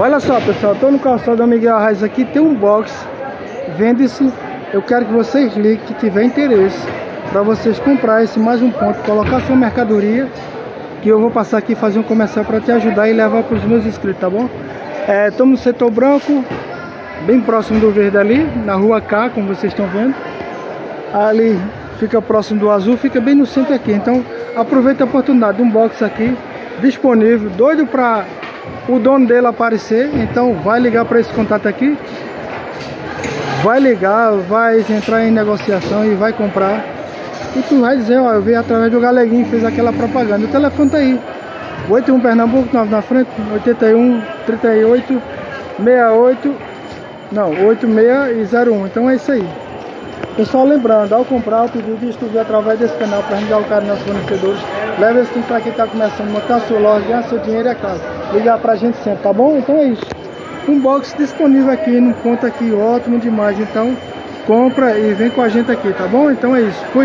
Olha só, pessoal, estou no calçado Miguel Arraes aqui, tem um box, vende-se. Eu quero que vocês liguem, que tiver interesse, para vocês comprar esse mais um ponto, colocar sua mercadoria, que eu vou passar aqui fazer um comercial para te ajudar e levar para os meus inscritos, tá bom? Estamos é, no setor branco, bem próximo do verde ali, na rua K, como vocês estão vendo. Ali fica próximo do azul, fica bem no centro aqui. Então aproveita a oportunidade, um box aqui disponível, doido para o dono dele aparecer. Então vai ligar para esse contato aqui. Vai ligar, vai entrar em negociação e vai comprar. E tu vai dizer, ó, eu vi através do Galeguinho, fez aquela propaganda. O telefone tá aí. 81 Pernambuco, 9 na frente, 81 38 68 não, 86 e 01. Então é isso aí. Pessoal, lembrando, ao comprar o pedido de estúdio através desse canal para o cara nos fornecedores, leva esse para quem está começando a montar sua loja, ganhar seu dinheiro e a casa. Ligar para a gente sempre, tá bom? Então é isso. Um box disponível aqui num ponto aqui ótimo demais. Então compra e vem com a gente aqui, tá bom? Então é isso. Fui.